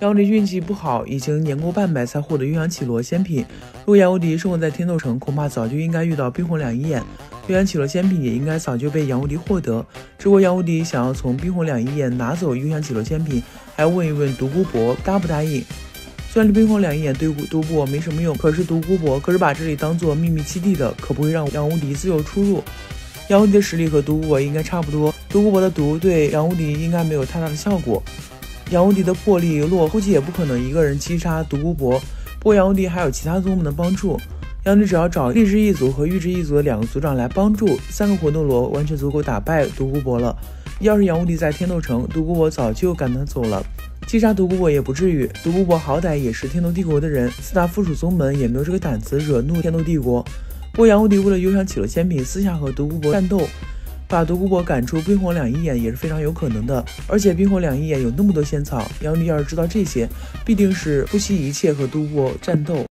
杨无敌运气不好，已经年过半百才获得鸳鸯绮罗仙品。如果杨无敌生活在天斗城，恐怕早就应该遇到冰火两仪眼，鸳鸯绮罗仙品也应该早就被杨无敌获得。只不过杨无敌想要从冰火两仪眼拿走鸳鸯绮罗仙品，还要问一问独孤博答不答应。虽然这冰火两仪眼对独孤博没什么用，可是独孤博可是把这里当做秘密基地的，可不会让杨无敌自由出入。杨无敌的实力和独孤博应该差不多，独孤博的毒对杨无敌应该没有太大的效果。杨无敌的魄力弱，估计也不可能一个人击杀独孤博。不过杨无敌还有其他宗门的帮助，杨无敌只要找力之一族和玉之一族的两个族长来帮助，三个魂斗罗完全足够打败独孤博了。要是杨无敌在天斗城，独孤博早就赶他走了，击杀独孤博也不至于。独孤博好歹也是天斗帝国的人，四大附属宗门也没有这个胆子惹怒天斗帝国。不过杨无敌为了优香起了仙品，私下和独孤博战斗。把独孤博赶出冰火两仪眼也是非常有可能的，而且冰火两仪眼有那么多仙草，杨迪要是知道这些，必定是不惜一切和独孤博战斗。